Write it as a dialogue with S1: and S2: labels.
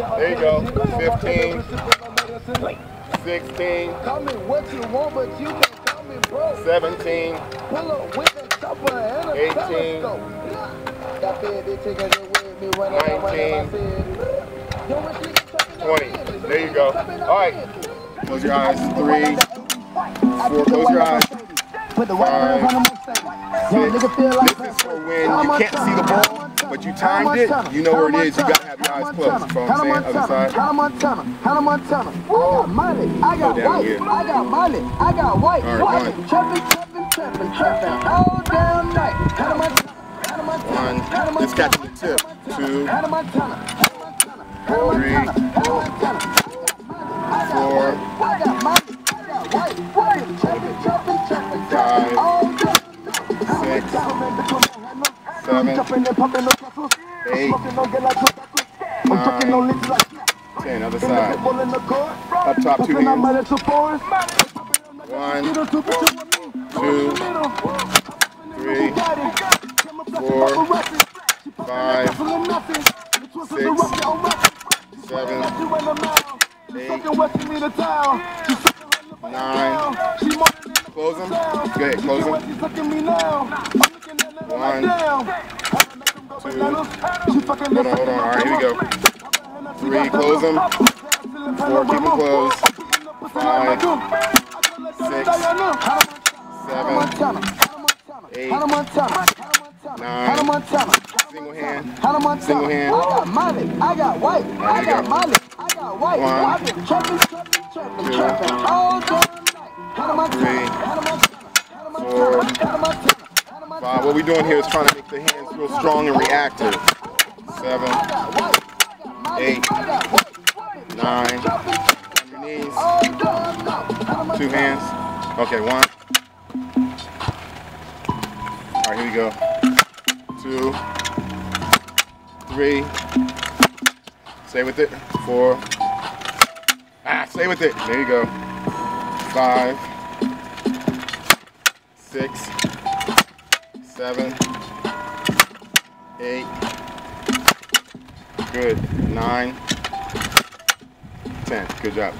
S1: There you go. 15. 16.
S2: Call me what you want, but you can call me bro.
S1: 17.
S2: Pull up with a chopper and a
S1: 18.
S2: telescope. Got fed, they taking it with me when I
S1: 19.
S2: said, Yo, what you talking
S1: 20. There you go. All right. Close your eyes. Three, four. Close your eyes.
S2: Put the white
S1: Five,
S2: rims on the Mustang. Yo, nigga feel like
S1: This is for when you can't see the ball, but you timed it. You know where it is. You gotta have your eyes closed. You know what I'm saying? Other side.
S2: Hannah Montana, Hannah Montana. I got Miley, I got white. I got Miley, I got white.
S1: Right,
S2: white. Trapping, trapping, trapping, trapping all damn night. Hannah Montana,
S1: One. Let's catch the tip. Two,
S2: Hannah Montana, Hannah Montana, Hannah
S1: Three.
S2: Montana, Hannah Montana.
S1: four,
S2: I Seven,
S1: seven, eight, nine, ten. Other side. Up top, two hands. One, two, three, four, five, six, seven, eight, nine. Close them. Go ahead, close them. One, two. Hold on, hold on. All right, here we go. Three, close them. Four, keep them closed. Five, six, seven, eight, nine. Single hand. Single hand.
S2: I got Miley, I got white, I got
S1: go.
S2: Miley, I got white.
S1: One.
S2: I've been trapping, trapping, trapping,
S1: Two.
S2: trapping all damn night. Hannah Montana,
S1: Three.
S2: Hannah Montana, Hannah
S1: Four.
S2: Montana, Hannah Montana, Hannah Montana.
S1: Five. What we're doing here is trying to make the hands real strong and reactive. Seven, Eight. Nine. On your knees. Two hands. Okay, one. All right, here we go. Two, three. Stay with it. Four. Ah, stay with it. There you go. Five, six, seven, eight. Good. Nine, ten. Good job.